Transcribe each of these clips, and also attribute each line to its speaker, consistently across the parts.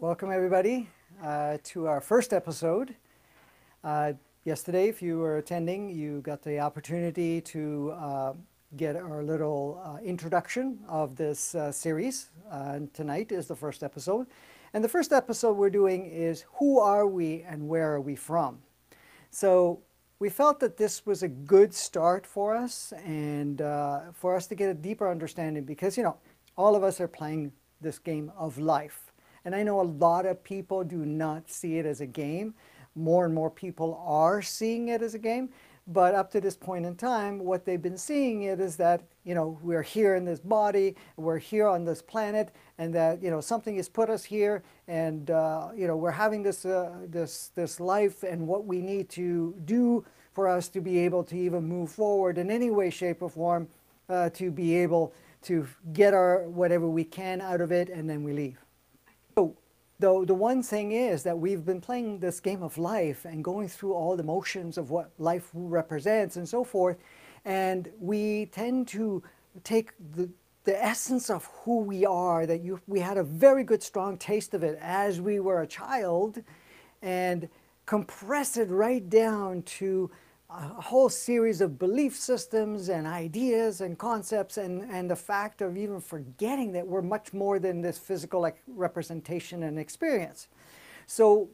Speaker 1: welcome everybody uh, to our first episode. Uh, yesterday, if you were attending, you got the opportunity to uh, get our little uh, introduction of this uh, series. Uh, tonight is the first episode. And the first episode we're doing is Who Are We and Where Are We From? So we felt that this was a good start for us and for us to get a deeper understanding because, you know, all of us are playing this game of life and I know a lot of people do not see it as a game. More and more people are seeing it as a game. But up to this point in time, what they've been seeing it is that, you know, we're here in this body, we're here on this planet, and that, you know, something has put us here, and, uh, you know, we're having this, uh, this, this life, and what we need to do for us to be able to even move forward in any way, shape, or form, uh, to be able to get our whatever we can out of it, and then we leave. The, the one thing is that we've been playing this game of life and going through all the motions of what life represents and so forth. And we tend to take the, the essence of who we are, that you, we had a very good strong taste of it as we were a child, and compress it right down to a whole series of belief systems and ideas and concepts and, and the fact of even forgetting that we're much more than this physical like, representation and experience. So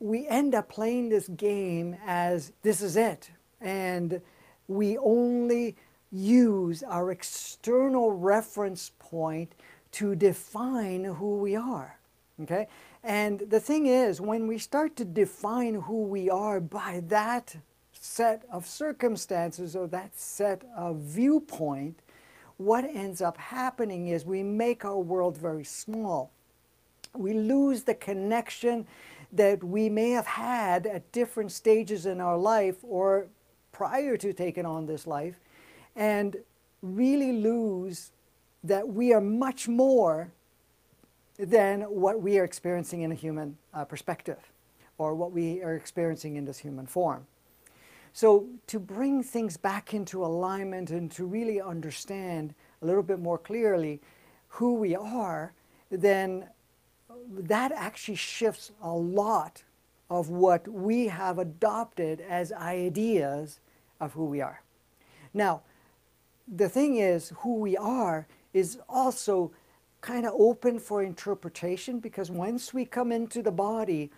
Speaker 1: we end up playing this game as this is it. And we only use our external reference point to define who we are. Okay? And the thing is, when we start to define who we are by that set of circumstances or that set of viewpoint, what ends up happening is we make our world very small. We lose the connection that we may have had at different stages in our life or prior to taking on this life and really lose that we are much more than what we are experiencing in a human uh, perspective or what we are experiencing in this human form. So to bring things back into alignment and to really understand a little bit more clearly who we are, then that actually shifts a lot of what we have adopted as ideas of who we are. Now, the thing is, who we are is also kind of open for interpretation because once we come into the body,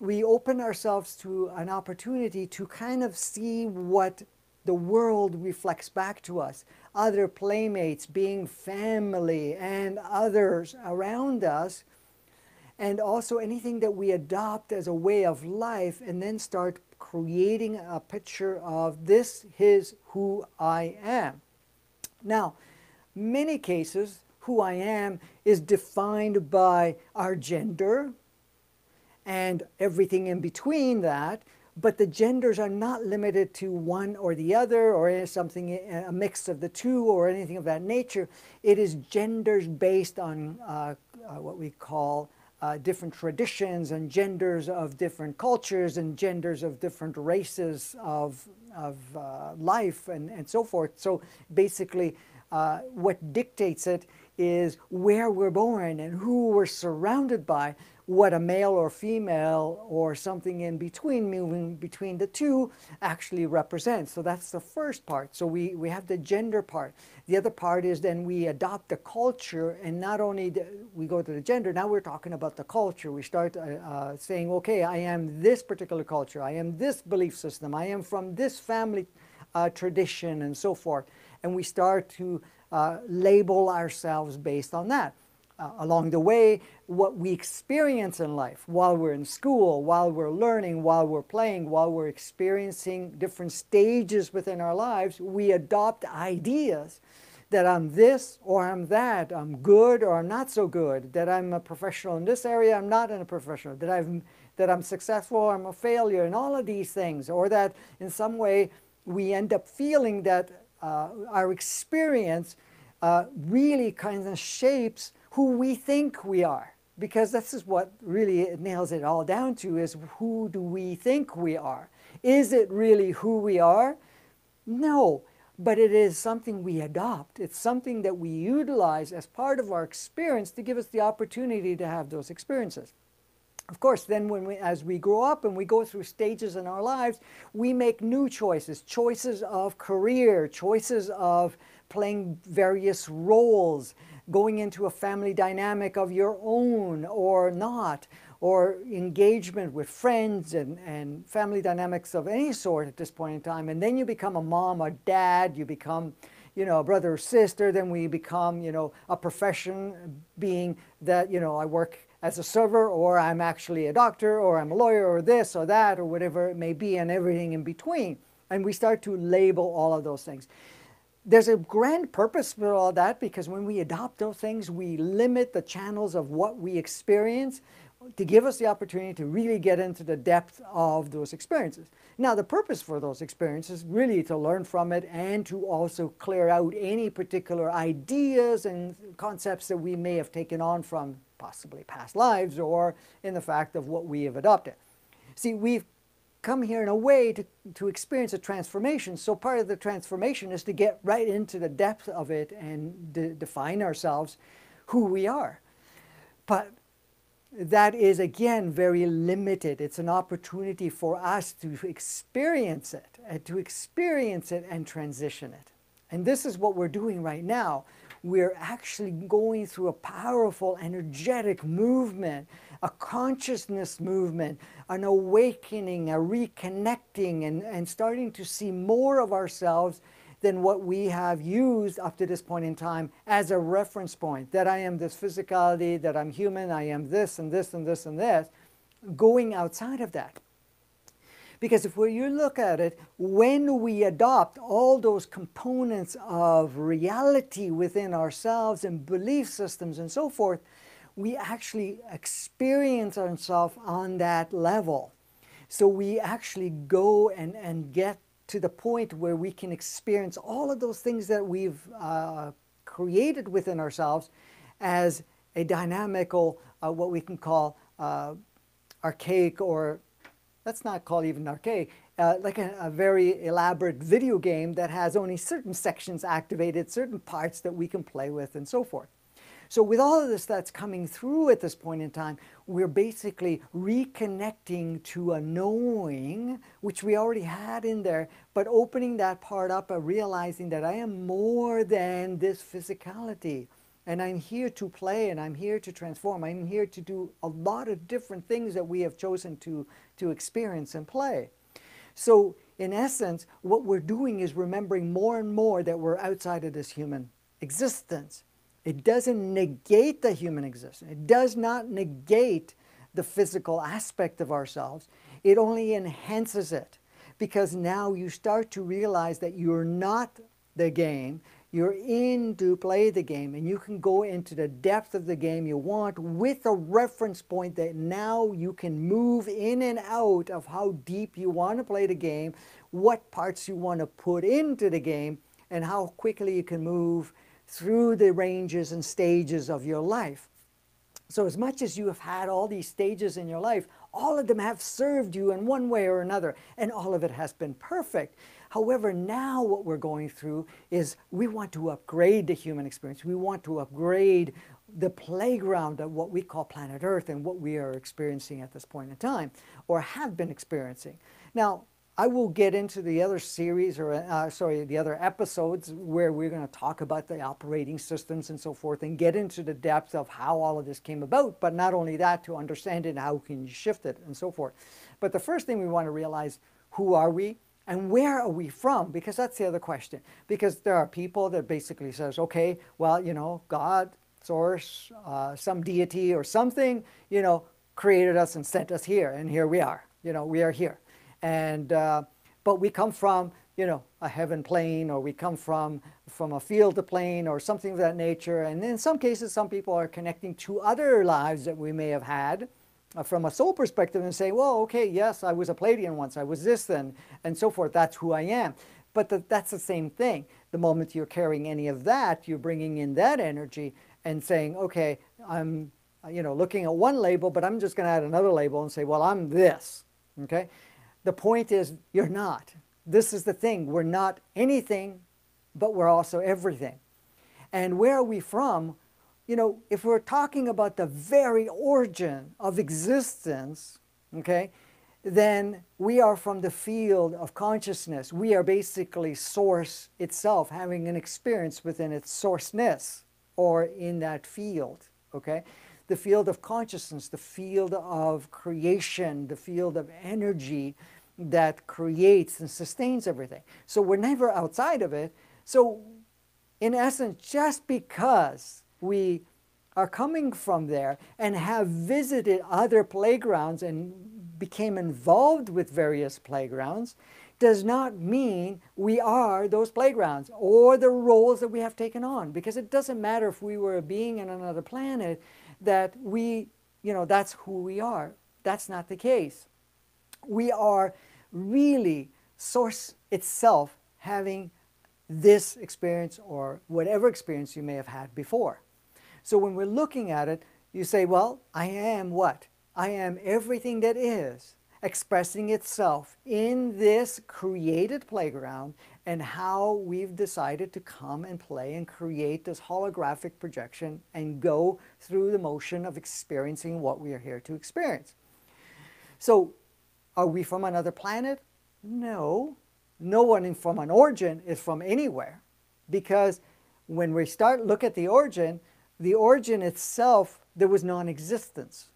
Speaker 1: we open ourselves to an opportunity to kind of see what the world reflects back to us. Other playmates, being family, and others around us. And also anything that we adopt as a way of life and then start creating a picture of this is who I am. Now, many cases, who I am is defined by our gender, and everything in between that. But the genders are not limited to one or the other or something, a mix of the two or anything of that nature. It is genders based on uh, uh, what we call uh, different traditions and genders of different cultures and genders of different races of, of uh, life and, and so forth. So basically, uh, what dictates it is where we're born and who we're surrounded by what a male or female or something in between, moving between the two, actually represents. So that's the first part. So we, we have the gender part. The other part is then we adopt the culture, and not only the, we go to the gender, now we're talking about the culture. We start uh, uh, saying, okay, I am this particular culture, I am this belief system, I am from this family uh, tradition, and so forth. And we start to uh, label ourselves based on that uh, along the way what we experience in life while we're in school, while we're learning, while we're playing, while we're experiencing different stages within our lives, we adopt ideas that I'm this or I'm that, I'm good or I'm not so good, that I'm a professional in this area, I'm not in a professional, that, I've, that I'm successful or I'm a failure, and all of these things, or that in some way we end up feeling that uh, our experience uh, really kind of shapes who we think we are. Because this is what really nails it all down to is who do we think we are? Is it really who we are? No. but it is something we adopt. It's something that we utilize as part of our experience to give us the opportunity to have those experiences. Of course, then when we, as we grow up and we go through stages in our lives, we make new choices, choices of career, choices of playing various roles, going into a family dynamic of your own or not, or engagement with friends and, and family dynamics of any sort at this point in time. And then you become a mom or dad, you become, you know, a brother or sister, then we become, you know, a profession being that, you know, I work as a server or I'm actually a doctor or I'm a lawyer or this or that or whatever it may be and everything in between. And we start to label all of those things. There's a grand purpose for all that because when we adopt those things, we limit the channels of what we experience to give us the opportunity to really get into the depth of those experiences. Now, the purpose for those experiences really to learn from it and to also clear out any particular ideas and concepts that we may have taken on from possibly past lives or in the fact of what we have adopted. See, we've come here in a way to, to experience a transformation. So part of the transformation is to get right into the depth of it and de define ourselves who we are. But that is again very limited. It's an opportunity for us to experience it, and to experience it and transition it. And this is what we're doing right now. We're actually going through a powerful, energetic movement, a consciousness movement, an awakening, a reconnecting, and, and starting to see more of ourselves than what we have used up to this point in time as a reference point, that I am this physicality, that I'm human, I am this and this and this and this, going outside of that. Because if you look at it, when we adopt all those components of reality within ourselves and belief systems and so forth, we actually experience ourselves on that level. So we actually go and, and get to the point where we can experience all of those things that we've uh, created within ourselves as a dynamical, uh, what we can call uh, archaic or let's not call even archaic, uh, like a, a, very elaborate video game that has only certain sections activated, certain parts that we can play with and so forth. So with all of this that's coming through at this point in time, we're basically reconnecting to a knowing, which we already had in there, but opening that part up and realizing that I am more than this physicality. And I'm here to play and I'm here to transform. I'm here to do a lot of different things that we have chosen to, to experience and play. So in essence, what we're doing is remembering more and more that we're outside of this human existence. It doesn't negate the human existence. It does not negate the physical aspect of ourselves. It only enhances it because now you start to realize that you're not the game. You're in to play the game and you can go into the depth of the game you want with a reference point that now you can move in and out of how deep you want to play the game, what parts you want to put into the game, and how quickly you can move through the ranges and stages of your life. So as much as you have had all these stages in your life, all of them have served you in one way or another, and all of it has been perfect. However, now what we're going through is we want to upgrade the human experience. We want to upgrade the playground of what we call planet Earth and what we are experiencing at this point in time, or have been experiencing. Now, I will get into the other series, or uh, sorry, the other episodes where we're going to talk about the operating systems and so forth and get into the depth of how all of this came about. But not only that, to understand it, how can you shift it and so forth. But the first thing we want to realize, who are we? And where are we from? Because that's the other question. Because there are people that basically says, okay, well, you know, God, source, uh, some deity or something, you know, created us and sent us here, and here we are. You know, we are here. And, uh, but we come from, you know, a heaven plane or we come from, from a field plane or something of that nature. And in some cases, some people are connecting to other lives that we may have had uh, from a soul perspective and say, well, okay, yes, I was a Pleiadian once, I was this then, and so forth. That's who I am. But the, that's the same thing. The moment you're carrying any of that, you're bringing in that energy and saying, okay, I'm, you know, looking at one label, but I'm just going to add another label and say, well, I'm this. Okay? The point is, you're not. This is the thing. We're not anything but we're also everything. And where are we from? You know, if we're talking about the very origin of existence, okay, then we are from the field of consciousness. We are basically source itself, having an experience within its sourceness or in that field, okay? The field of consciousness, the field of creation, the field of energy that creates and sustains everything. So we're never outside of it. So in essence, just because we are coming from there and have visited other playgrounds and became involved with various playgrounds does not mean we are those playgrounds or the roles that we have taken on because it doesn't matter if we were a being in another planet that we you know that's who we are that's not the case we are really source itself having this experience or whatever experience you may have had before. So when we're looking at it, you say, well, I am what? I am everything that is expressing itself in this created playground and how we've decided to come and play and create this holographic projection and go through the motion of experiencing what we are here to experience. So are we from another planet? No, no one from an origin is from anywhere because when we start look at the origin, the origin itself, there was non-existence.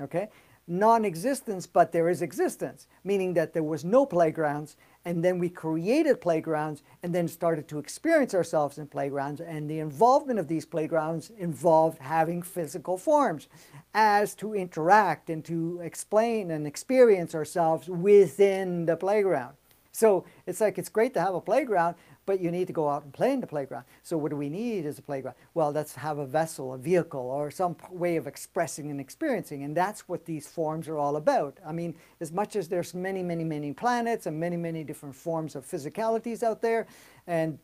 Speaker 1: Okay? Non-existence, but there is existence, meaning that there was no playgrounds, and then we created playgrounds, and then started to experience ourselves in playgrounds, and the involvement of these playgrounds involved having physical forms as to interact and to explain and experience ourselves within the playground. So it's like it's great to have a playground, but you need to go out and play in the playground. So what do we need as a playground? Well, let's have a vessel, a vehicle, or some way of expressing and experiencing. And that's what these forms are all about. I mean, as much as there's many, many, many planets and many, many different forms of physicalities out there, and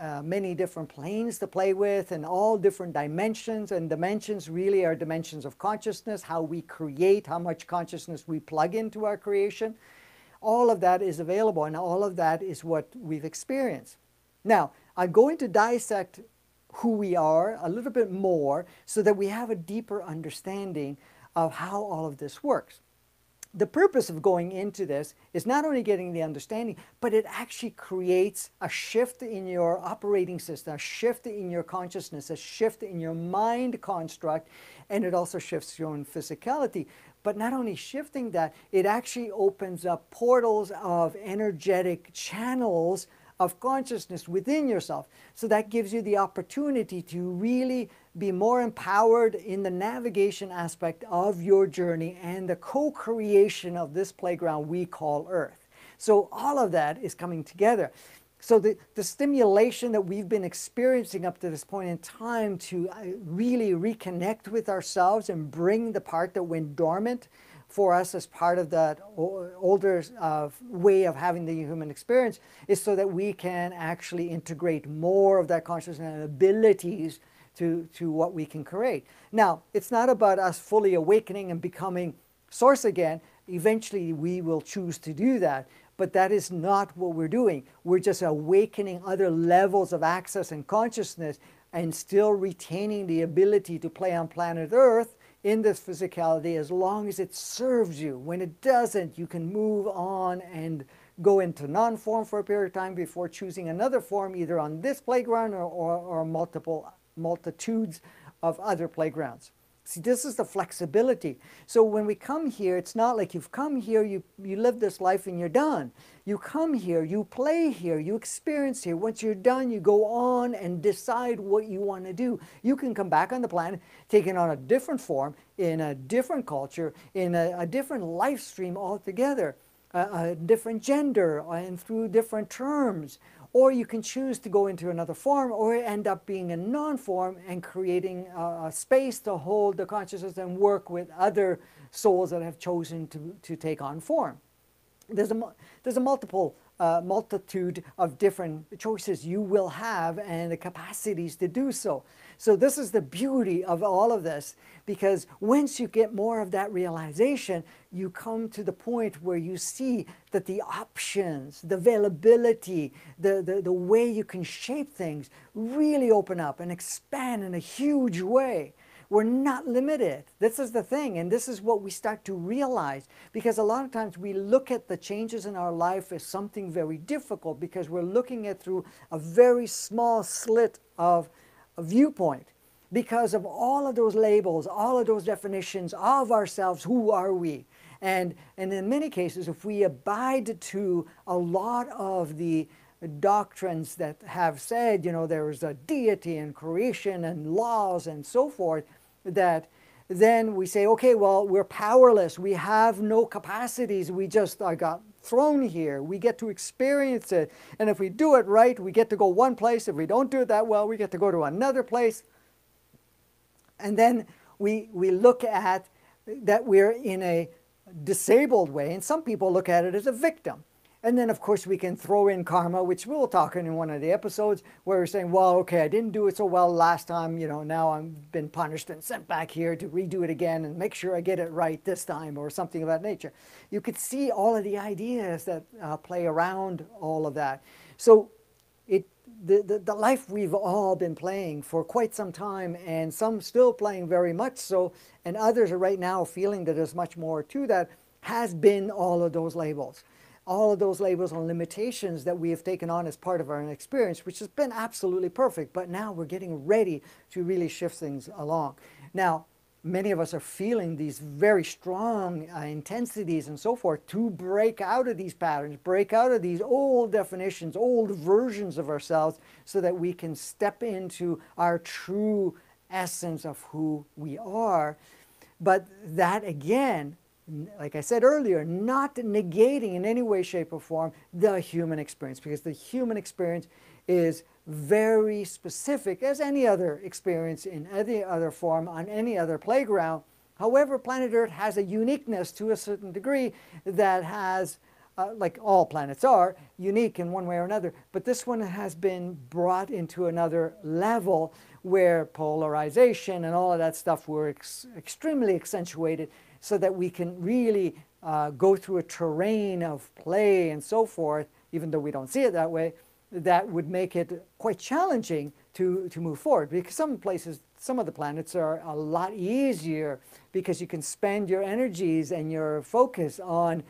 Speaker 1: uh, many different planes to play with, and all different dimensions. And dimensions really are dimensions of consciousness, how we create, how much consciousness we plug into our creation. All of that is available and all of that is what we've experienced. Now, I'm going to dissect who we are a little bit more so that we have a deeper understanding of how all of this works. The purpose of going into this is not only getting the understanding, but it actually creates a shift in your operating system, a shift in your consciousness, a shift in your mind construct, and it also shifts your own physicality. But not only shifting that, it actually opens up portals of energetic channels of consciousness within yourself. So that gives you the opportunity to really be more empowered in the navigation aspect of your journey and the co-creation of this playground we call Earth. So all of that is coming together. So the, the stimulation that we've been experiencing up to this point in time to uh, really reconnect with ourselves and bring the part that went dormant for us as part of that older uh, way of having the human experience is so that we can actually integrate more of that consciousness and abilities to, to what we can create. Now, it's not about us fully awakening and becoming source again. Eventually, we will choose to do that. But that is not what we're doing. We're just awakening other levels of access and consciousness and still retaining the ability to play on planet Earth in this physicality as long as it serves you. When it doesn't, you can move on and go into non-form for a period of time before choosing another form either on this playground or, or, or multiple multitudes of other playgrounds. See, this is the flexibility. So when we come here, it's not like you've come here, you, you live this life and you're done. You come here, you play here, you experience here. Once you're done, you go on and decide what you want to do. You can come back on the planet, taking on a different form, in a different culture, in a, a different life stream altogether, a, a different gender, and through different terms or you can choose to go into another form or end up being a non-form and creating a, a, space to hold the consciousness and work with other souls that have chosen to, to take on form. There's a, there's a multiple uh, multitude of different choices you will have and the capacities to do so. So, this is the beauty of all of this because once you get more of that realization, you come to the point where you see that the options, the availability, the, the, the way you can shape things really open up and expand in a huge way. We're not limited. This is the thing, and this is what we start to realize because a lot of times we look at the changes in our life as something very difficult because we're looking at through a very small slit of viewpoint because of all of those labels, all of those definitions of ourselves. Who are we? And, and in many cases, if we abide to a lot of the doctrines that have said, you know, there is a deity and creation and laws and so forth, that then we say, okay, well, we're powerless. We have no capacities. We just I got thrown here. We get to experience it. And if we do it right, we get to go one place. If we don't do it that well, we get to go to another place. And then we, we look at that we're in a disabled way. And some people look at it as a victim. And then, of course, we can throw in karma, which we'll talk in one of the episodes, where we're saying, well, okay, I didn't do it so well last time, you know, now I've been punished and sent back here to redo it again and make sure I get it right this time, or something of that nature. You could see all of the ideas that uh, play around all of that. So, it, the, the, the life we've all been playing for quite some time, and some still playing very much so, and others are right now feeling that there's much more to that, has been all of those labels all of those labels and limitations that we have taken on as part of our experience, which has been absolutely perfect. But now we're getting ready to really shift things along. Now, many of us are feeling these very strong uh, intensities and so forth to break out of these patterns, break out of these old definitions, old versions of ourselves, so that we can step into our true essence of who we are. But that again like I said earlier, not negating in any way, shape, or form the human experience because the human experience is very specific as any other experience in any other form on any other playground. However, planet Earth has a uniqueness to a certain degree that has, uh, like all planets are, unique in one way or another. But this one has been brought into another level where polarization and all of that stuff were ex extremely accentuated so that we can really uh, go through a terrain of play and so forth, even though we don't see it that way, that would make it quite challenging to, to move forward. Because some places, some of the planets are a lot easier because you can spend your energies and your focus on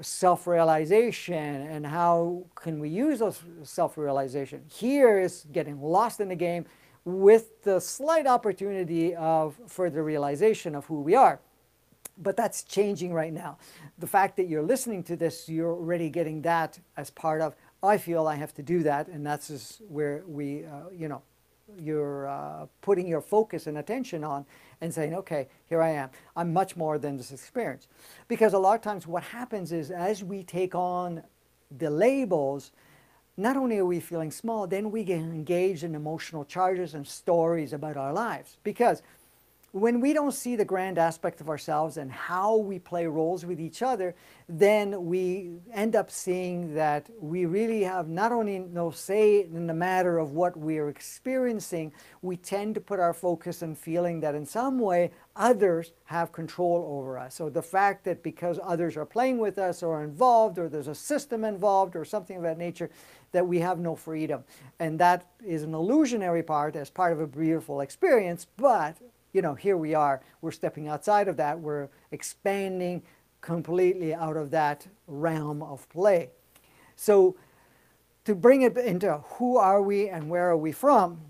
Speaker 1: self-realization and how can we use those self-realization. Here is getting lost in the game with the slight opportunity of further realization of who we are. But that's changing right now. The fact that you're listening to this, you're already getting that as part of, I feel I have to do that, and that's where we, uh, you know, you're uh, putting your focus and attention on and saying, okay, here I am. I'm much more than this experience. Because a lot of times what happens is as we take on the labels, not only are we feeling small, then we get engaged in emotional charges and stories about our lives. Because when we don't see the grand aspect of ourselves and how we play roles with each other, then we end up seeing that we really have not only no say in the matter of what we are experiencing, we tend to put our focus in feeling that in some way others have control over us. So the fact that because others are playing with us or involved or there's a system involved or something of that nature, that we have no freedom. And that is an illusionary part as part of a beautiful experience, but you know, here we are, we're stepping outside of that, we're expanding completely out of that realm of play. So to bring it into who are we and where are we from,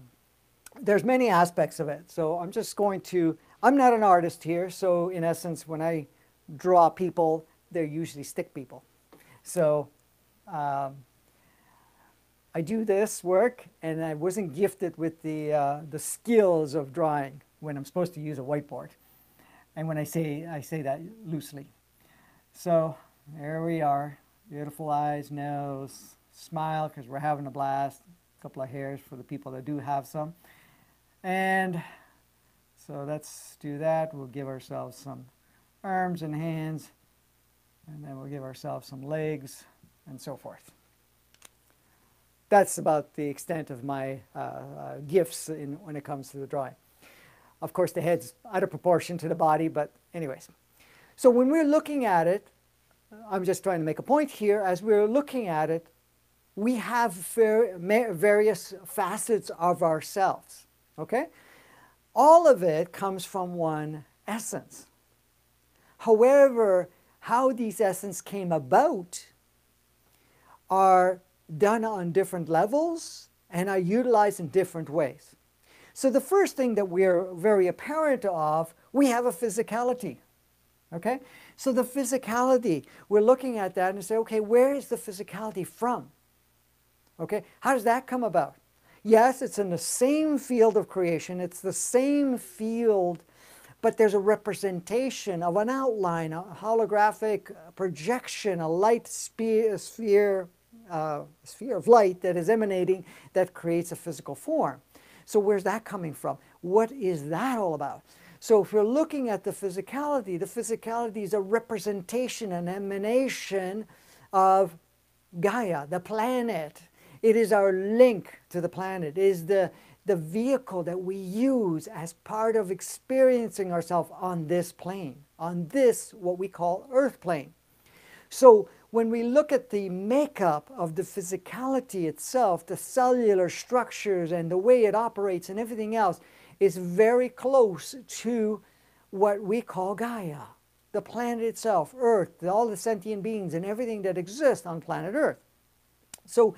Speaker 1: there's many aspects of it. So I'm just going to, I'm not an artist here, so in essence, when I draw people, they're usually stick people. So um, I do this work, and I wasn't gifted with the, uh, the skills of drawing when I'm supposed to use a whiteboard. And when I say, I say that loosely. So there we are. Beautiful eyes, nose, smile because we're having a blast. A couple of hairs for the people that do have some. And so let's do that. We'll give ourselves some arms and hands. And then we'll give ourselves some legs and so forth. that's about the extent of my uh, uh, gifts in, when it comes to the drawing. Of course, the head's out of proportion to the body, but anyways. So when we're looking at it, I'm just trying to make a point here, as we're looking at it, we have various facets of ourselves, okay? All of it comes from one essence. However, how these essences came about are done on different levels and are utilized in different ways. So the first thing that we're very apparent of, we have a physicality. Okay? So the physicality, we're looking at that and say, okay, where is the physicality from? Okay? How does that come about? Yes, it's in the same field of creation, it's the same field, but there's a representation of an outline, a holographic projection, a light sphere, uh, sphere of light that is emanating that creates a physical form. So where's that coming from? What is that all about? So if we're looking at the physicality, the physicality is a representation, an emanation of Gaia, the planet. It is our link to the planet. It is the, the vehicle that we use as part of experiencing ourselves on this plane, on this, what we call Earth plane. So when we look at the makeup of the physicality itself, the cellular structures and the way it operates and everything else is very close to what we call Gaia, the planet itself, Earth, all the sentient beings and everything that exists on planet Earth. So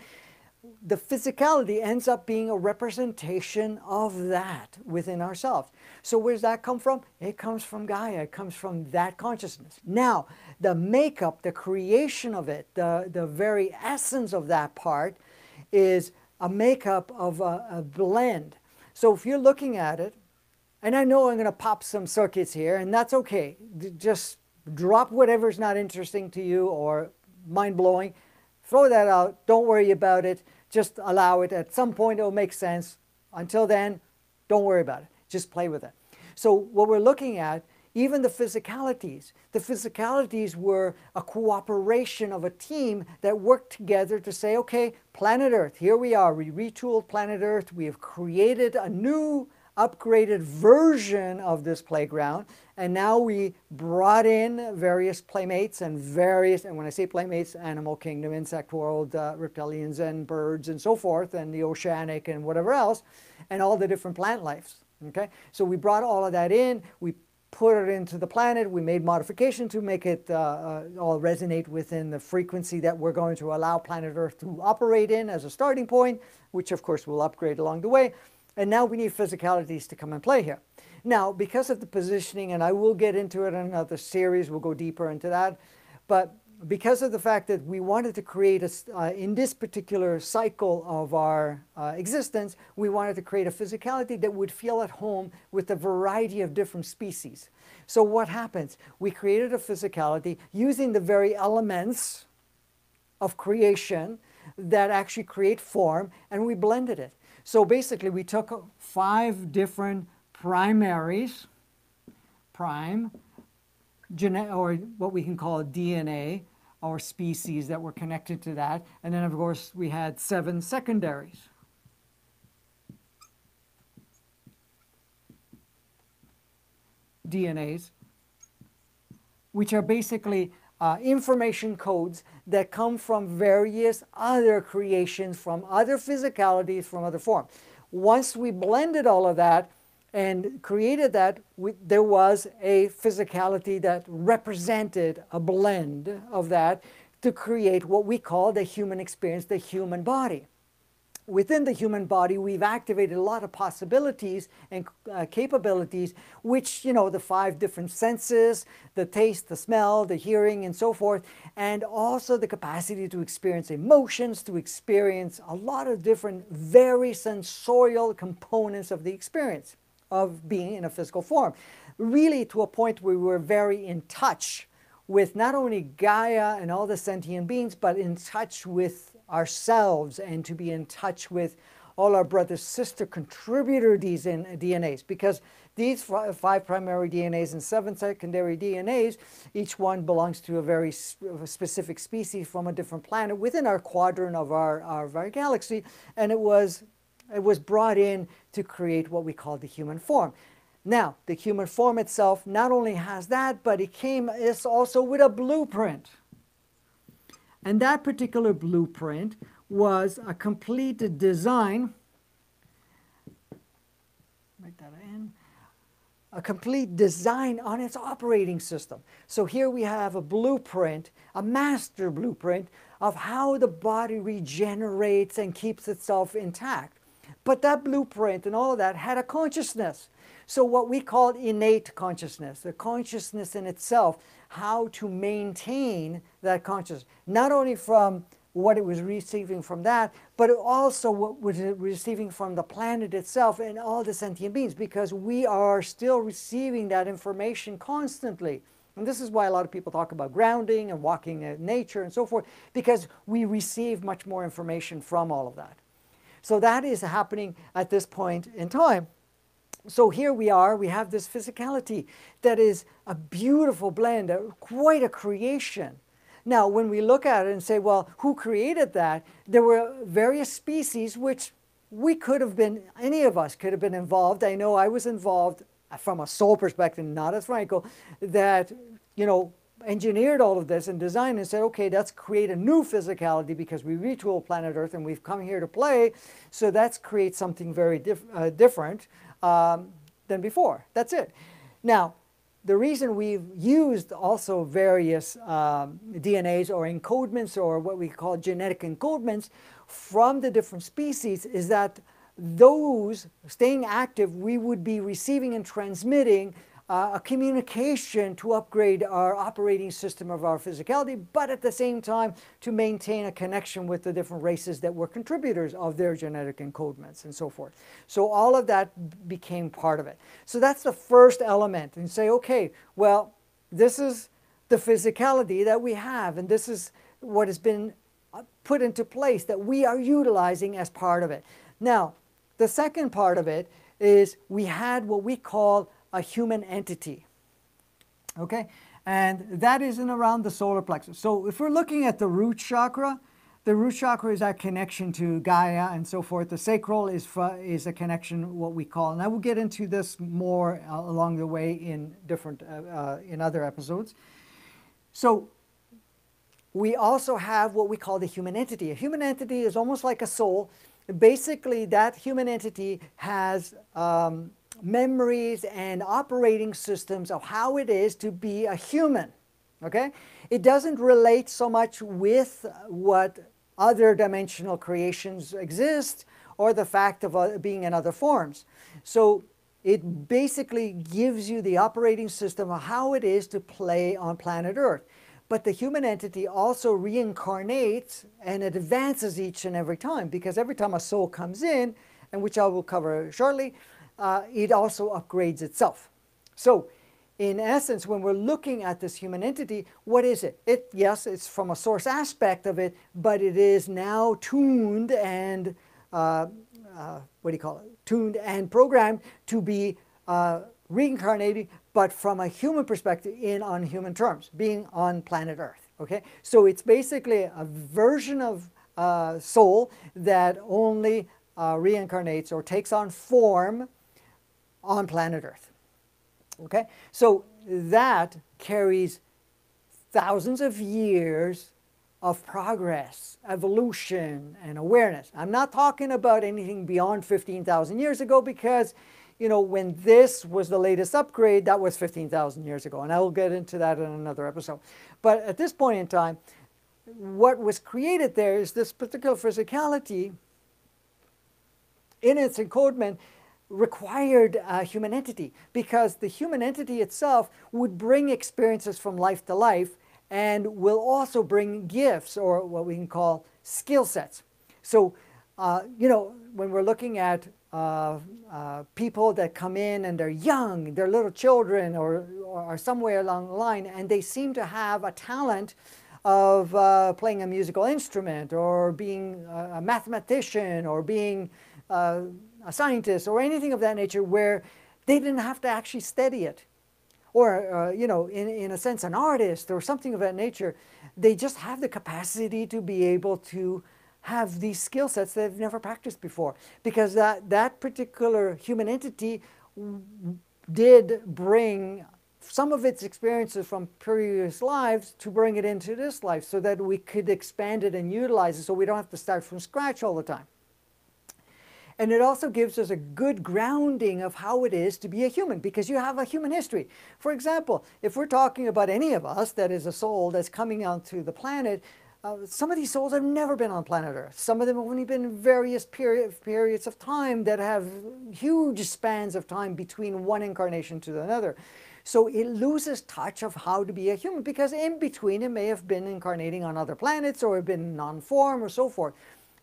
Speaker 1: the physicality ends up being a representation of that within ourselves. So where does that come from? It comes from Gaia. It comes from that consciousness. Now, the makeup, the creation of it, the, the very essence of that part is a makeup of a, a blend. So if you're looking at it, and I know I'm going to pop some circuits here, and that's okay. Just drop whatever's not interesting to you or mind blowing. Throw that out. Don't worry about it. Just allow it. At some point, it'll make sense. Until then, don't worry about it. Just play with it. So, what we're looking at even the physicalities. The physicalities were a cooperation of a team that worked together to say, okay, planet Earth, here we are. We retooled planet Earth. We have created a new upgraded version of this playground. And now we brought in various playmates and various, and when I say playmates, animal kingdom, insect world, uh, reptilians and birds and so forth, and the oceanic and whatever else, and all the different plant lives. Okay, so we brought all of that in. We put it into the planet. We made modification to make it uh, uh, all resonate within the frequency that we're going to allow planet Earth to operate in as a starting point, which of course we'll upgrade along the way. And now we need physicalities to come and play here. Now, because of the positioning, and I will get into it in another series, we'll go deeper into that, but because of the fact that we wanted to create a, uh, in this particular cycle of our uh, existence, we wanted to create a physicality that would feel at home with a variety of different species. So what happens? We created a physicality using the very elements of creation that actually create form, and we blended it. So basically, we took five different primaries, prime, or what we can call DNA, or species that were connected to that. And then, of course, we had seven secondaries. DNAs, which are basically uh, information codes that come from various other creations, from other physicalities, from other forms. Once we blended all of that, and created that, we, there was a physicality that represented a blend of that to create what we call the human experience, the human body. Within the human body, we've activated a lot of possibilities and uh, capabilities, which, you know, the five different senses, the taste, the smell, the hearing, and so forth, and also the capacity to experience emotions, to experience a lot of different, very sensorial components of the experience of being in a physical form. Really, to a point where we were very in touch with not only Gaia and all the sentient beings, but in touch with ourselves and to be in touch with all our brother sister contributor these in, DNAs because These five primary DNAs and seven secondary DNAs, each one belongs to a very specific species from a different planet within our quadrant of our, of our galaxy, and it was, it was brought in to create what we call the human form. Now, the human form itself not only has that, but it came is also with a blueprint. And that particular blueprint was a complete design. Write that in. A complete design on its operating system. So here we have a blueprint, a master blueprint of how the body regenerates and keeps itself intact. But that blueprint and all of that had a consciousness. So what we call innate consciousness, the consciousness in itself, how to maintain that consciousness, not only from what it was receiving from that, but also what was it receiving from the planet itself and all the sentient beings, because we are still receiving that information constantly. And this is why a lot of people talk about grounding and walking in nature and so forth, because we receive much more information from all of that. So that is happening at this point in time. So here we are, we have this physicality that is a beautiful blend, a, quite a creation. Now, when we look at it and say, well, who created that? There were various species which we could have been, any of us could have been involved. I know I was involved from a soul perspective, not as Franco, that, you know, engineered all of this and designed and said, okay, let's create a new physicality because we retool planet Earth and we've come here to play. So let's create something very diff uh, different um, than before. That's it. Now, the reason we've used also various um, DNAs or encodements or what we call genetic encodements from the different species is that those staying active, we would be receiving and transmitting uh, a communication to upgrade our operating system of our physicality, but at the same time to maintain a connection with the different races that were contributors of their genetic encodements and so forth. So all of that became part of it. So that's the first element and say, okay, well, this is the physicality that we have and this is what has been uh, put into place that we are utilizing as part of it. Now, the second part of it is we had what we call a human entity. Okay? And that is in around the solar plexus. So if we're looking at the root chakra, the root chakra is our connection to Gaia and so forth. The sacral is, is a connection, what we call, and I will get into this more uh, along the way in different, uh, uh, in other episodes. So we also have what we call the human entity. A human entity is almost like a soul. Basically, that human entity has um, memories and operating systems of how it is to be a human. Okay? It doesn't relate so much with what other dimensional creations exist or the fact of uh, being in other forms. So it basically gives you the operating system of how it is to play on planet Earth. But the human entity also reincarnates and it advances each and every time because every time a soul comes in, and which I will cover shortly, uh, it also upgrades itself. So in essence, when we're looking at this human entity, what is it? It yes, it's from a source aspect of it, but it is now tuned and uh, uh, what do you call it? Tuned and programmed to be uh, reincarnated, but from a human perspective, in on human terms, being on planet Earth. Okay, so it's basically a version of uh, soul that only uh, reincarnates or takes on form on planet Earth. Okay? So that carries thousands of years of progress, evolution, and awareness. I'm not talking about anything beyond 15,000 years ago because, you know, when this was the latest upgrade, that was 15,000 years ago. And I will get into that in another episode. But at this point in time, what was created there is this particular physicality in its encodement required a human entity because the human entity itself would bring experiences from life to life and will also bring gifts or what we can call skill sets. So, uh, you know, when we're looking at uh, uh, people that come in and they're young, they're little children or, or somewhere along the line, and they seem to have a talent of uh, playing a musical instrument or being a, mathematician or being uh, a scientist or anything of that nature where They didn't have to actually study it. Or, uh, you know, in, in a sense, an artist or something of that nature, they just have the capacity to be able to have these skill sets they've never practiced before. Because that, that particular human entity did bring some of its experiences from previous lives to bring it into this life so that we could expand it and utilize it so we don't have to start from scratch all the time. And it also gives us a good grounding of how it is to be a human because you have a human history. For example, if we're talking about any of us that is a soul that's coming onto the planet, uh, some of these souls have never been on planet Earth. Some of them have only been in various period, periods of time that have huge spans of time between one incarnation to another. So it loses touch of how to be a human because in between it may have been incarnating on other planets or have been non-form or so forth.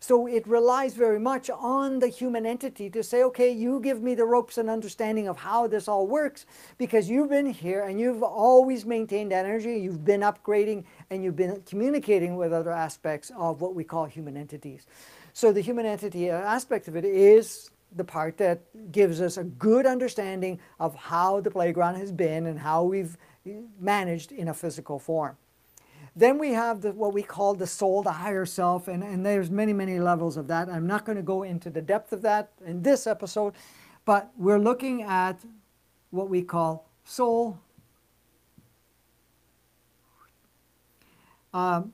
Speaker 1: So it relies very much on the human entity to say, okay, you give me the ropes and understanding of how this all works because you've been here and you've always maintained that energy, you've been upgrading and you've been communicating with other aspects of what we call human entities. So the human entity aspect of it is the part that gives us a good understanding of how the playground has been and how we've eh, managed in a physical form. Then we have the, what we call the soul, the higher self, and, and there's many, many levels of that. I'm not going to go into the depth of that in this episode, but we're looking at what we call soul um,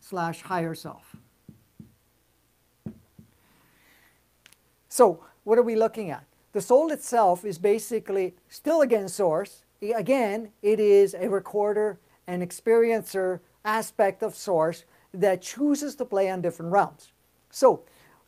Speaker 1: slash higher self. So what are we looking at? The soul itself is basically still again source. Again, it is a recorder an experiencer aspect of source that chooses to play on different realms. So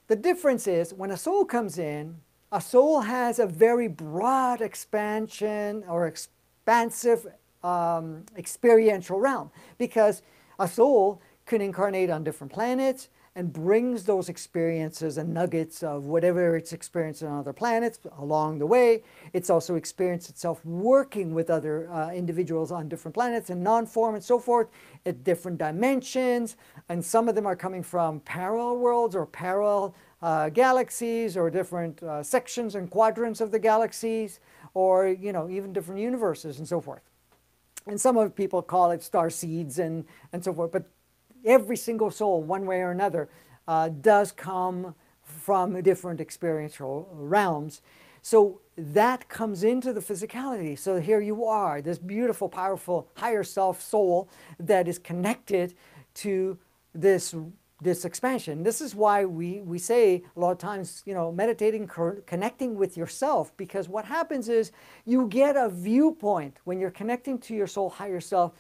Speaker 1: the difference is when a soul comes in, a soul has a very broad expansion or expansive um, experiential realm because a soul can incarnate on different planets, and brings those experiences and nuggets of whatever it's experienced on other planets along the way. It's also experienced itself working with other uh, individuals on different planets and non-form and so forth at different dimensions. And some of them are coming from parallel worlds or parallel uh, galaxies or different uh, sections and quadrants of the galaxies or, you know, even different universes and so forth. And some of people call it star seeds and, and so forth. But every single soul, one way or another, uh, does come from different experiential realms. So that comes into the physicality. So here you are, this beautiful, powerful, higher self soul that is connected to this this expansion. This is why we, we say a lot of times, you know, meditating, connecting with yourself, because what happens is you get a viewpoint when you're connecting to your soul, higher self,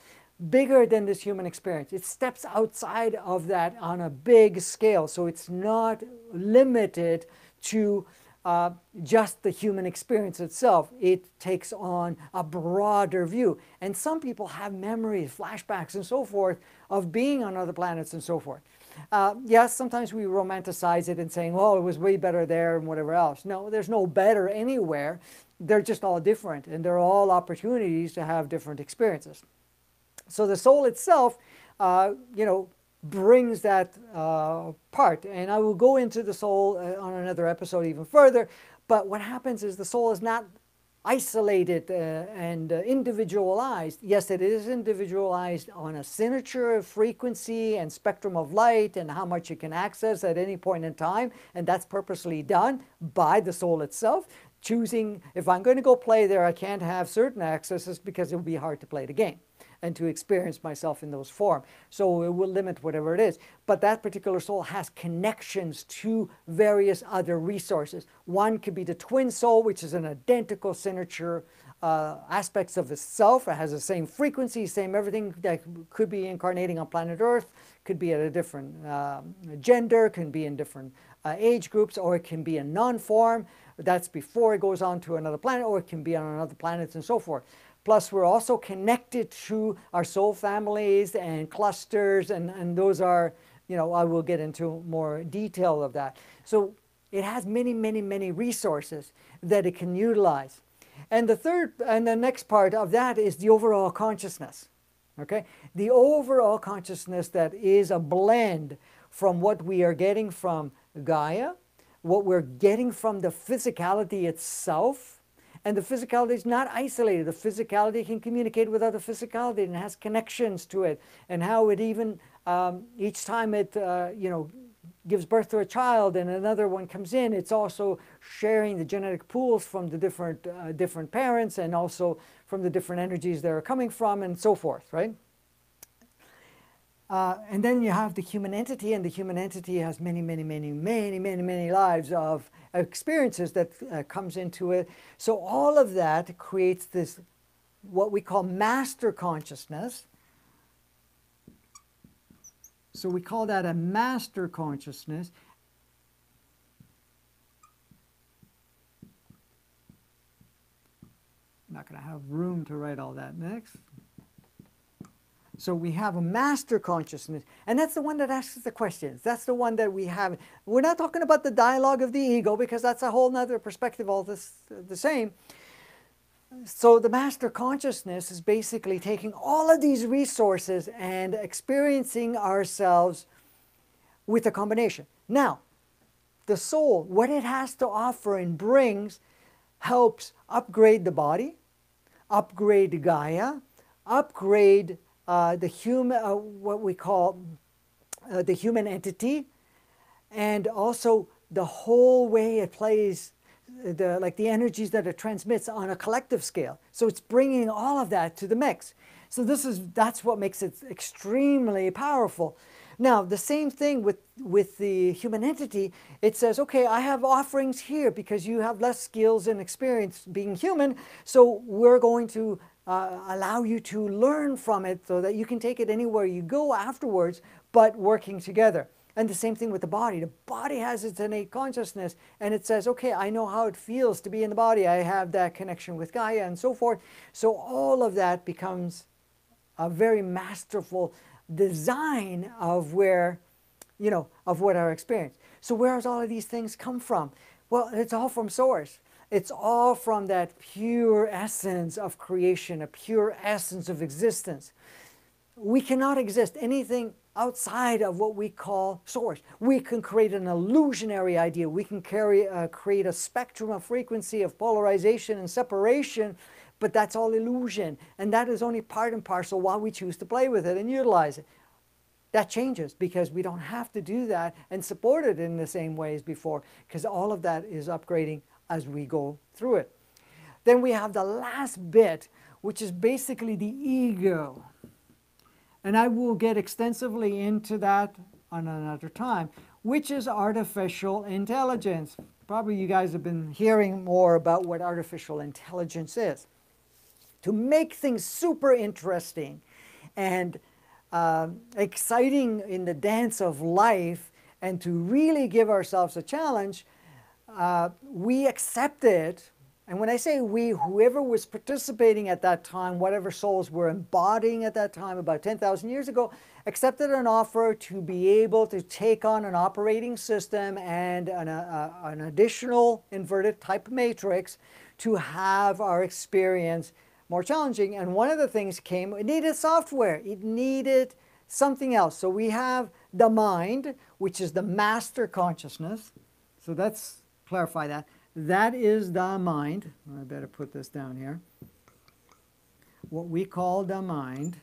Speaker 1: bigger than this human experience. It steps outside of that on a big scale. So it's not limited to uh, just the human experience itself. It takes on a broader view. And some people have memories, flashbacks, and so forth of being on other planets and so forth. Uh, yes, sometimes we romanticize it and saying, well, it was way better there and whatever else. No, there's no better anywhere. They're just all different, and they're all opportunities to have different experiences. So the soul itself, uh, you know, brings that uh, part. And I will go into the soul uh, on another episode even further. But what happens is the soul is not isolated uh, and uh, individualized. Yes, it is individualized on a signature of frequency and spectrum of light and how much you can access at any point in time. And that's purposely done by the soul itself. Choosing, if I'm going to go play there, I can't have certain accesses because it would be hard to play the game and to experience myself in those form. So it will limit whatever it is. But that particular soul has connections to various other resources. One could be the twin soul, which is an identical signature uh, aspects of itself. It has the same frequency, same everything that could be incarnating on planet Earth, could be at a different uh, gender, can be in different uh, age groups, or it can be a non-form. That's before it goes on to another planet, or it can be on another planet and so forth. Plus, we're also connected to our soul families and clusters, and, and those are, you know, I will get into more detail of that. So it has many, many, many resources that it can utilize. And the third, and the next part of that is the overall consciousness. Okay? The overall consciousness that is a blend from what we are getting from Gaia, what we're getting from the physicality itself, And the physicality is not isolated. The physicality can communicate with other physicality and has connections to it. And how it even, um, each time it, uh, you know, gives birth to a child and another one comes in, it's also sharing the genetic pools from the different, uh, different parents and also from the different energies they're coming from and so forth, right? Uh, and then you have the human entity, and the human entity has many, many, many, many, many, many lives of experiences that uh, comes into it. So all of that creates this, what we call master consciousness. So we call that a master consciousness. I'm not going to have room to write all that next. So we have a master consciousness, and that's the one that asks the questions. That's the one that we have. We're not talking about the dialogue of the ego because that's a whole other perspective, all this the same. So the master consciousness is basically taking all of these resources and experiencing ourselves with a combination. Now, the soul, what it has to offer and brings, helps upgrade the body, upgrade Gaia, upgrade uh, the human, uh, what we call uh, the human entity, and also the whole way it plays, the like the energies that it transmits on a collective scale. So it's bringing all of that to the mix. So this is that's what makes it extremely powerful. Now, the same thing with, with the human entity, it says, okay, I have offerings here because you have less skills and experience being human, so we're going to uh, allow you to learn from it so that you can take it anywhere you go afterwards, but working together. And the same thing with the body. The body has its innate consciousness, and it says, okay, I know how it feels to be in the body. I have that connection with Gaia and so forth. So all of that becomes a very masterful design of where, you know, of what our experience. So where does all of these things come from? Well, it's all from source. It's all from that pure essence of creation, a pure essence of existence. We cannot exist anything outside of what we call source. We can create an illusionary idea. We can carry, uh, create a spectrum of frequency of polarization and separation, but that's all illusion. And that is only part and parcel while we choose to play with it and utilize it. That changes because we don't have to do that and support it in the same way as before because all of that is upgrading as we go through it. Then we have the last bit, which is basically the ego. And I will get extensively into that on another time, which is artificial intelligence. Probably you guys have been hearing more about what artificial intelligence is. To make things super interesting and uh, exciting in the dance of life and to really give ourselves a challenge, uh, we accepted, and when I say we, whoever was participating at that time, whatever souls were embodying at that time about 10,000 years ago, accepted an offer to be able to take on an operating system and an, uh, uh an additional inverted type matrix to have our experience more challenging. And one of the things came, it needed software, it needed something else. So we have the mind, which is the master consciousness. So that's clarify that. That is the mind. I better put this down here. What we call the mind.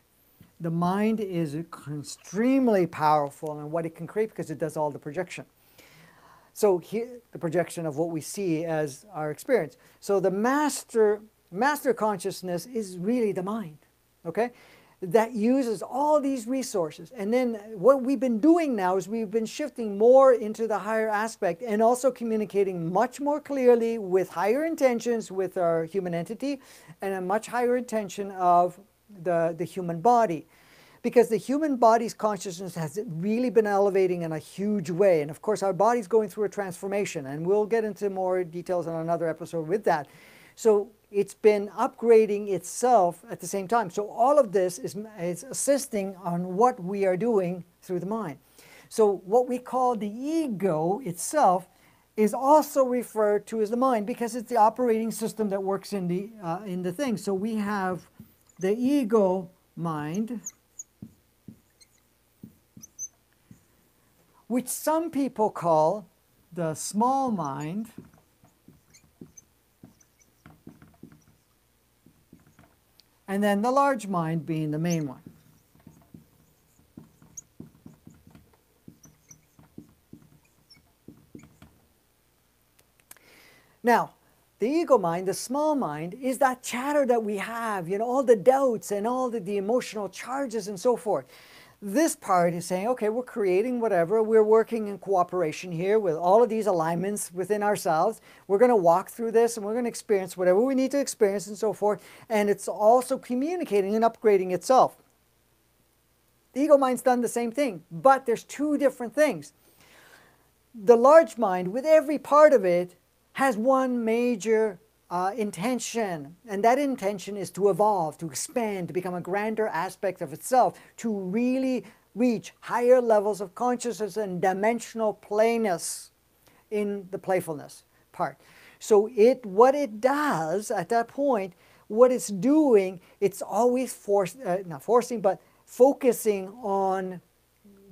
Speaker 1: The mind is extremely powerful in what it can create because it does all the projection. So here, the projection of what we see as our experience. So the master master consciousness is really the mind. Okay? That uses all these resources. And then what we've been doing now is we've been shifting more into the higher aspect and also communicating much more clearly with higher intentions with our human entity and a much higher intention of the, the human body. Because the human body's consciousness has really been elevating in a huge way. And of course, our body's going through a transformation, and we'll get into more details on another episode with that. So it's been upgrading itself at the same time. So all of this is, is assisting on what we are doing through the mind. So what we call the ego itself is also referred to as the mind because it's the operating system that works in the, uh, in the thing. So we have the ego mind, which some people call the small mind, and then the large mind being the main one. Now, the ego mind, the small mind, is that chatter that we have, you know, all the doubts and all the, the emotional charges and so forth. This part is saying, okay, we're creating whatever, we're working in cooperation here with all of these alignments within ourselves. We're going to walk through this and we're going to experience whatever we need to experience and so forth. And it's also communicating and upgrading itself. The ego mind's done the same thing, but there's two different things. The large mind, with every part of it, has one major uh, intention, and that intention is to evolve, to expand, to become a grander aspect of itself, to really reach higher levels of consciousness and dimensional plainness in the playfulness part. So it what it does at that point, what it's doing, it's always force, uh, not forcing, but focusing on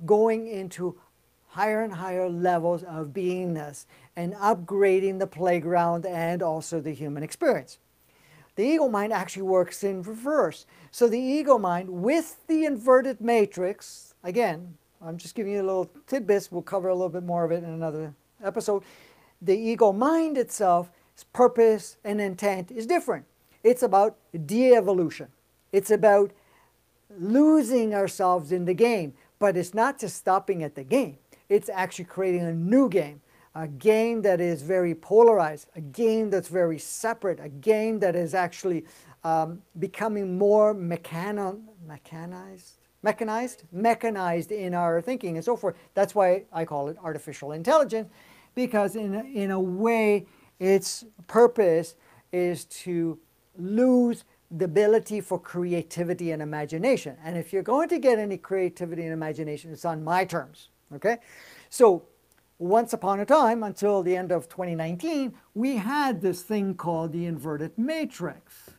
Speaker 1: going into higher and higher levels of beingness and upgrading the playground and also the human experience. The ego mind actually works in reverse. So the ego mind with the inverted matrix, again, I'm just giving you a little tidbits, we'll cover a little bit more of it in another episode. The ego mind itself, its purpose and intent is different. It's about de-evolution. It's about losing ourselves in the game, but it's not just stopping at the game it's actually creating a new game, a game that is very polarized, a game that's very separate, a game that is actually um, becoming more mechanized, mechanized, mechanized in our thinking and so forth. That's why I call it artificial intelligence, because in in a way, its purpose is to lose the ability for creativity and imagination. And if you're going to get any creativity and imagination, it's on my terms. Okay, so once upon a time, until the end of 2019, we had this thing called the inverted matrix.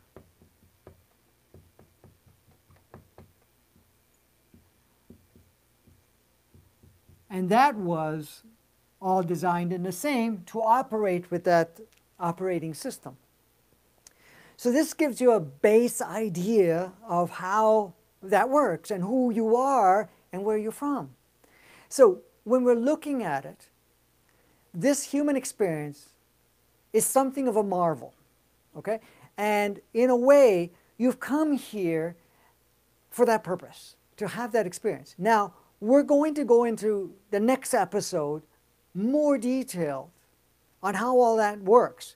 Speaker 1: And that was all designed in the same to operate with that operating system. So this gives you a base idea of how that works and who you are and where you're from. So when we're looking at it, this human experience is something of a marvel, okay? And in a way, you've come here for that purpose, to have that experience. Now, we're going to go into the next episode more detailed on how all that works.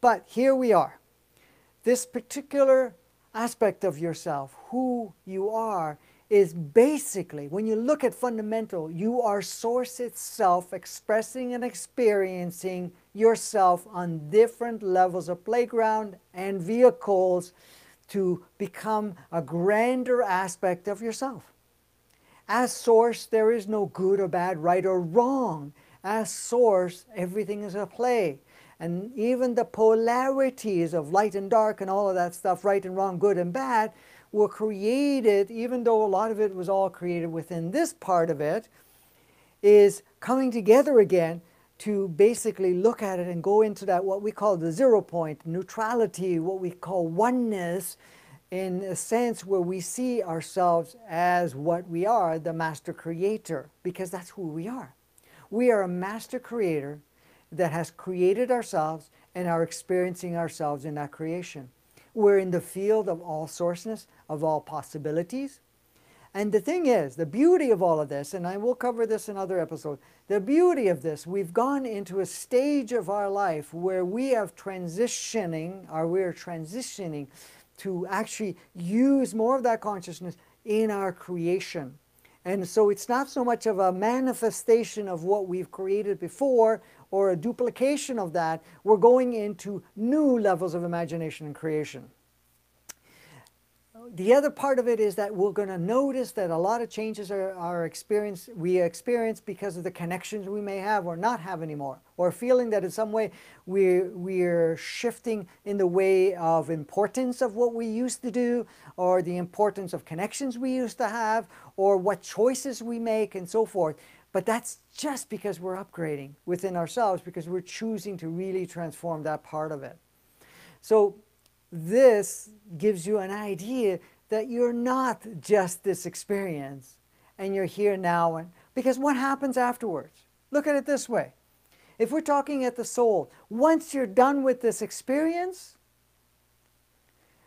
Speaker 1: But here we are. This particular aspect of yourself, who you are, is basically, when you look at fundamental, you are source itself expressing and experiencing yourself on different levels of playground and vehicles to become a grander aspect of yourself. As source, there is no good or bad, right or wrong. As source, everything is a play. And even the polarities of light and dark and all of that stuff, right and wrong, good and bad, were created, even though a lot of it was all created within this part of it, is coming together again to basically look at it and go into that what we call the zero point, neutrality, what we call oneness, in a sense where we see ourselves as what we are, the master creator, because that's who we are. We are a master creator that has created ourselves and are experiencing ourselves in that creation. We're in the field of all sourceness, of all possibilities. And the thing is, the beauty of all of this, and I will cover this in other episodes, the beauty of this, we've gone into a stage of our life where we are transitioning, or we're transitioning to actually use more of that consciousness in our creation. And so it's not so much of a manifestation of what we've created before or a duplication of that. We're going into new levels of imagination and creation. The other part of it is that we're going to notice that a lot of changes are, are experienced, we experience because of the connections we may have or not have anymore, or feeling that in some way we're, we're shifting in the way of importance of what we used to do, or the importance of connections we used to have, or what choices we make and so forth. But that's just because we're upgrading within ourselves because we're choosing to really transform that part of it. So this gives you an idea that you're not just this experience and you're here now. And, because what happens afterwards? Look at it this way. If we're talking at the soul, once you're done with this experience,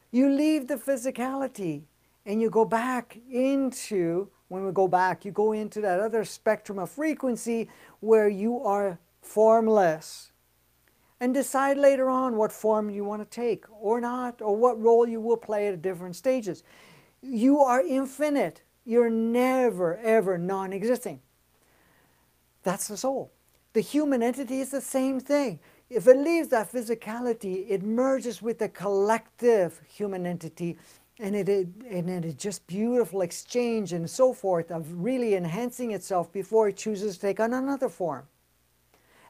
Speaker 1: you leave the physicality and you go back into, when we go back, you go into that other spectrum of frequency where you are formless. And decide later on what form you want to take or not, or what role you will play at different stages. You are infinite. You're never, ever non existing. That's the soul. The human entity is the same thing. If it leaves that physicality, it merges with the collective human entity and it, it, and it is just beautiful exchange and so forth of really enhancing itself before it chooses to take on another form.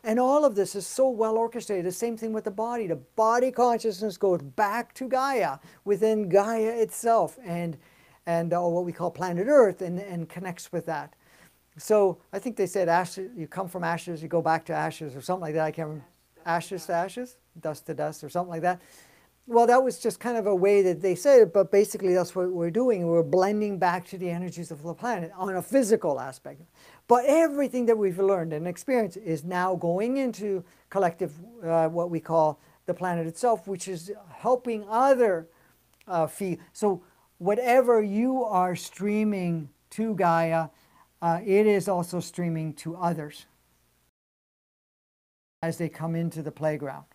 Speaker 1: And all of this is so well orchestrated. The same thing with the body. The body consciousness goes back to Gaia, within Gaia itself, and, and uh, what we call planet Earth, and, and connects with that. So I think they said ashes, you come from ashes, you go back to ashes, or something like that. I can't remember. Ashes to ashes, dust to dust, or something like that. Well, that was just kind of a way that they said it, but basically that's what we're doing. We're blending back to the energies of the planet on a physical aspect. But everything that we've learned and experienced is now going into collective, uh, what we call the planet itself, which is helping other uh, feel. So whatever you are streaming to Gaia, uh, it is also streaming to others as they come into the playground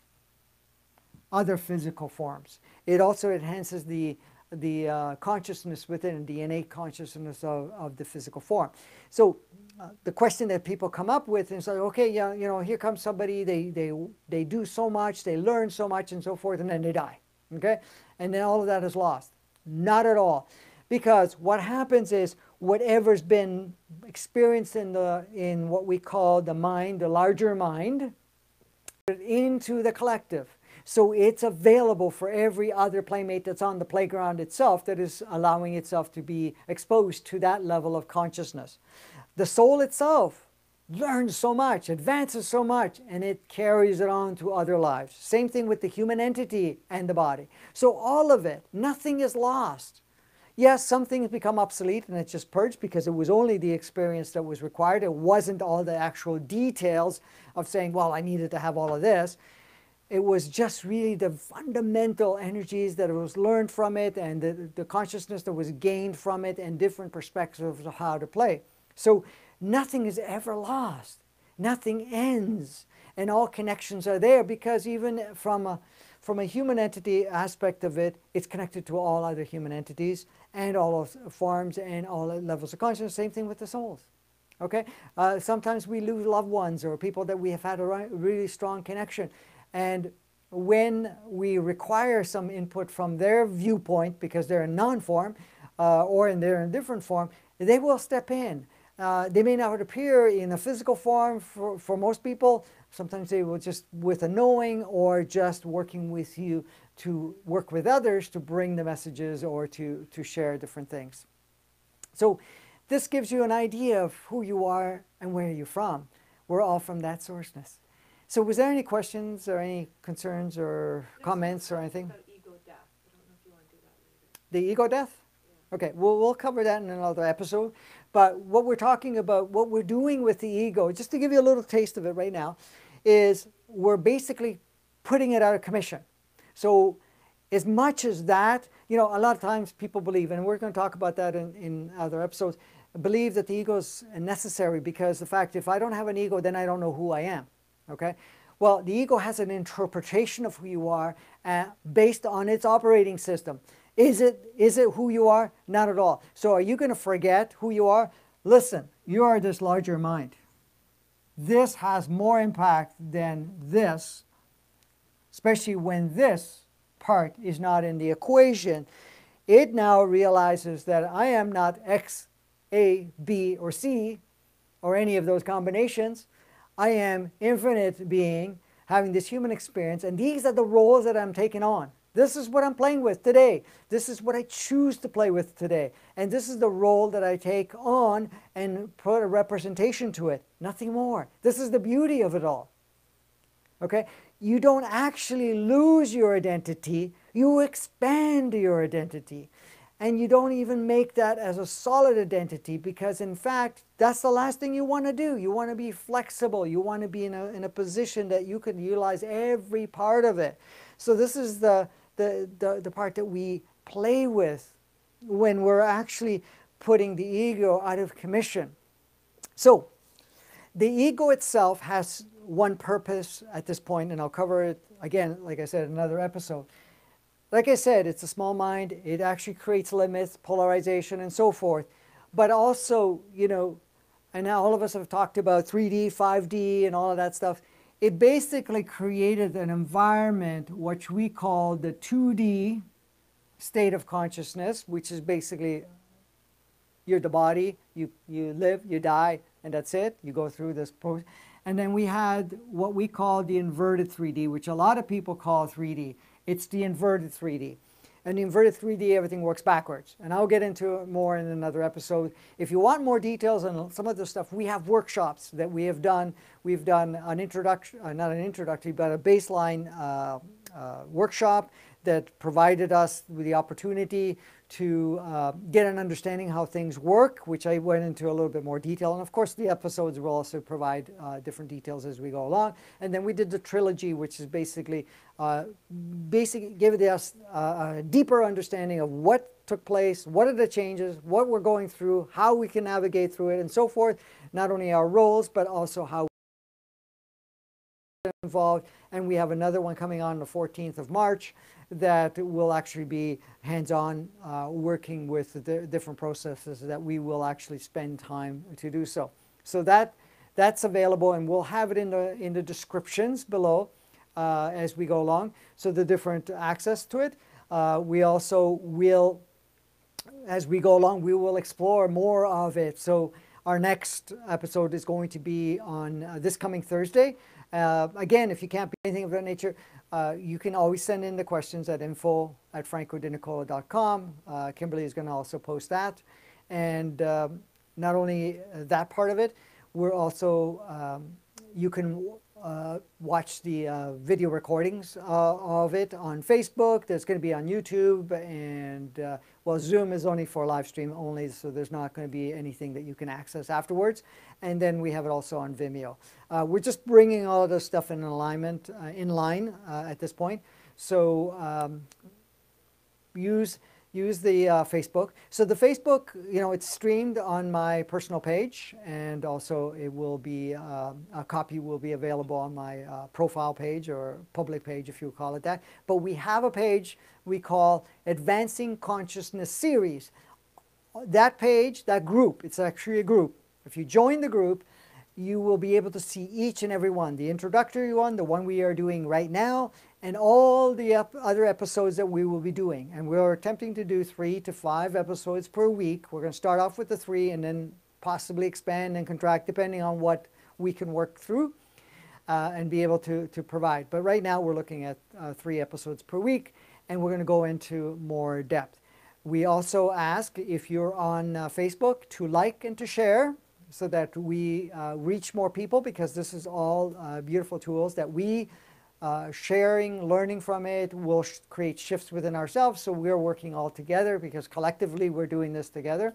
Speaker 1: other physical forms. It also enhances the, the uh, consciousness within, the innate consciousness of, of the physical form. So uh, the question that people come up with is like, okay, yeah, you know, here comes somebody, they, they, they do so much, they learn so much and so forth, and then they die, okay? And then all of that is lost. Not at all. Because what happens is whatever's been experienced in, the, in what we call the mind, the larger mind, into the collective. So it's available for every other playmate that's on the playground itself that is allowing itself to be exposed to that level of consciousness. The soul itself learns so much, advances so much, and it carries it on to other lives. Same thing with the human entity and the body. So all of it, nothing is lost. Yes, some things become obsolete and it's just purged because it was only the experience that was required. It wasn't all the actual details of saying, well, I needed to have all of this. It was just really the fundamental energies that was learned from it and the, the consciousness that was gained from it and different perspectives of how to play. So nothing is ever lost. Nothing ends. And all connections are there because even from a, from a human entity aspect of it, it's connected to all other human entities and all forms and all levels of consciousness. Same thing with the souls. Okay? Uh, sometimes we lose loved ones or people that we have had a really strong connection. And when we require some input from their viewpoint, because they're in non-form, uh, or in they're in different form, they will step in. Uh, they may not appear in a physical form for, for most people. Sometimes they will just with a knowing or just working with you to work with others to bring the messages or to, to share different things. So this gives you an idea of who you are and where you're from. We're all from that sourceness. So was there any questions or any concerns or comments or anything?
Speaker 2: ego death. I don't know if you want to do that
Speaker 1: The ego death? Okay, we'll, we'll cover that in another episode. But what we're talking about, what we're doing with the ego, just to give you a little taste of it right now, is we're basically putting it out of commission. So as much as that, you know, a lot of times people believe, and we're going to talk about that in, in other episodes, believe that the ego is necessary because the fact if I don't have an ego, then I don't know who I am. Okay? Well, the ego has an interpretation of who you are uh, based on its operating system. Is it, is it who you are? Not at all. So are you going to forget who you are? Listen, you are this larger mind. This has more impact than this, especially when this part is not in the equation. It now realizes that I am not X, A, B, or C, or any of those combinations. I am infinite being having this human experience, and these are the roles that I'm taking on. This is what I'm playing with today. This is what I choose to play with today. And this is the role that I take on and put a representation to it. Nothing more. This is the beauty of it all. Okay? You don't actually lose your identity You expand your identity. And you don't even make that as a solid identity because, in fact, that's the last thing you want to do. You want to be flexible. You want to be in a, in a position that you can utilize every part of it. So, this is the, the, the, the part that we play with when we're actually putting the ego out of commission. So, the ego itself has one purpose at this point, and I'll cover it again, like I said, in another episode. Like I said, it's a small mind. It actually creates limits, polarization, and so forth. But also, you know, and now all of us have talked about 3D, 5D, and all of that stuff. It basically created an environment which we call the 2D state of consciousness, which is basically you're the body, you, you live, you die, and that's it. You go through this process. And then we had what we call the inverted 3D, which a lot of people call 3D. It's the inverted 3D. And the inverted 3D, everything works backwards. And I'll get into it more in another episode. If you want more details on some of the stuff, we have workshops that we have done. We've done an introduction, uh, not an introductory, but a baseline uh, uh, workshop that provided us with the opportunity to uh, get an understanding how things work, which I went into a little bit more detail. And of course, the episodes will also provide uh, different details as we go along. And then we did the trilogy, which is basically uh, basically gave us a deeper understanding of what took place, what are the changes, what we're going through, how we can navigate through it, and so forth. Not only our roles, but also how involved. And we have another one coming on the 14th of March that will actually be hands-on uh, working with the different processes that we will actually spend time to do so. So that that's available and we'll have it in the in the descriptions below uh, as we go along. So the different access to it. Uh, we also will, as we go along, we will explore more of it. So our next episode is going to be on uh, this coming Thursday. Uh, again, if you can't be anything of that nature, uh, you can always send in the questions at info at francodenicola.com. Uh, Kimberly is going to also post that. And um, not only that part of it, we're also, um, you can uh, watch the uh, video recordings uh, of it on Facebook. There's going to be on YouTube, and uh, well, Zoom is only for live stream only, so there's not going to be anything that you can access afterwards. And then we have it also on Vimeo. Uh, we're just bringing all of this stuff in alignment, in line at this point. So um, use use the uh, Facebook. So the Facebook, you know, it's streamed on my personal page, and also it will be uh, a copy will be available on my uh, profile page or public page, if you call it that. But we have a page we call Advancing Consciousness Series. That page, that group, it's actually a group. If you join the group, you will be able to see each and every one the introductory one, the one we are doing right now, and all the ep other episodes that we will be doing. And we're attempting to do three to five episodes per week. We're going to start off with the three and then possibly expand and contract depending on what we can work through uh, and be able to, to provide. But right now we're looking at uh, three episodes per week and we're going to go into more depth. We also ask if you're on uh, Facebook to like and to share so that we uh, reach more people because this is all uh, beautiful tools that we uh, sharing, learning from it will sh create shifts within ourselves. So we're working all together because collectively we're doing this together.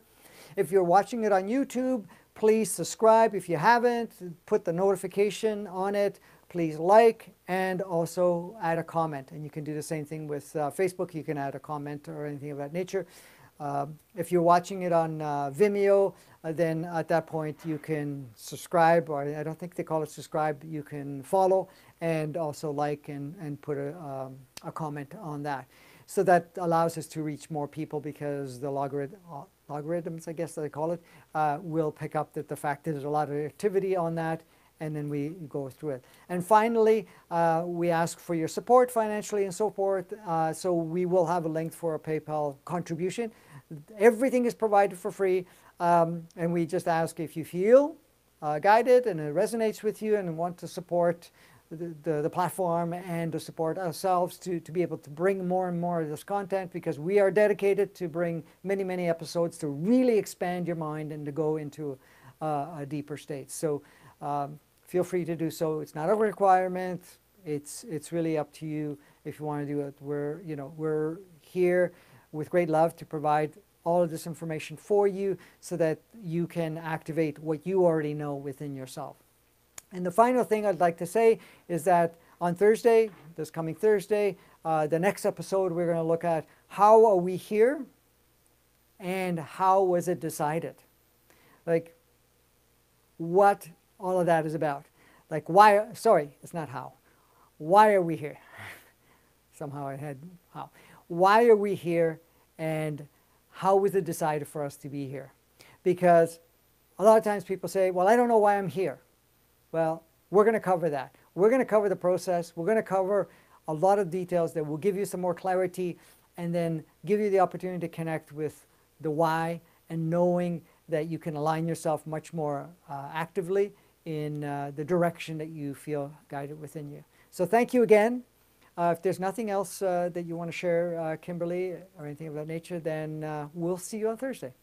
Speaker 1: If you're watching it on YouTube, please subscribe. If you haven't, put the notification on it. Please like and also add a comment. And you can do the same thing with uh, Facebook. You can add a comment or anything of that nature. Uh, if you're watching it on uh, Vimeo, uh, then at that point you can subscribe, or I don't think they call it subscribe, you can follow and also like and, and put a, um, a comment on that. So that allows us to reach more people because the logarithm, logarithms, I guess they call it, uh, will pick up that the fact that there's a lot of activity on that and then we go through it. And finally, uh, we ask for your support financially and so forth. Uh, so we will have a link for a PayPal contribution. Everything is provided for free. Um, and we just ask if you feel uh, guided and it resonates with you and want to support the, the, the, platform and to support ourselves to, to be able to bring more and more of this content because we are dedicated to bring many, many episodes to really expand your mind and to go into uh, a deeper state. So um, feel free to do so. It's not a requirement. It's, it's really up to you if you want to do it. We're, you know, we're here with great love to provide all of this information for you so that you can activate what you already know within yourself. And the final thing I'd like to say is that on Thursday, this coming Thursday, uh, the next episode, we're going to look at how are we here and how was it decided? Like, what all of that is about. Like, why, sorry, it's not how. Why are we here? Somehow I had how. Why are we here and how was it decided for us to be here? Because a lot of times people say, well, I don't know why I'm here. Well, we're going to cover that. We're going to cover the process. We're going to cover a lot of details that will give you some more clarity and then give you the opportunity to connect with the why and knowing that you can align yourself much more uh, actively in uh, the direction that you feel guided within you. So thank you again. Uh, if there's nothing else uh, that you want to share, uh, Kimberly, or anything of that nature, then we'll see you on Thursday.